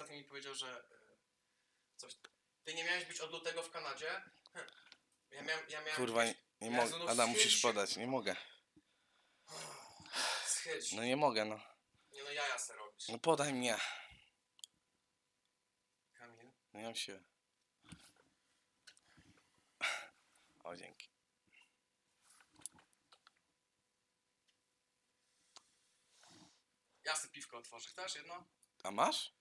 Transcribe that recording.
ostatnio mi powiedział, że e, coś... Ty nie miałeś być od lutego w Kanadzie? Hm. Ja miałem... Ja miałem Kurwa, nie, nie mogę. Adam, musisz podać. Nie mogę. Schydź. No nie mogę, no. Nie no, jaja se robisz. No podaj mnie. Kamil. No ja mam. O, dzięki. Ja sobie piwko otworzę. Chcesz jedno? A masz?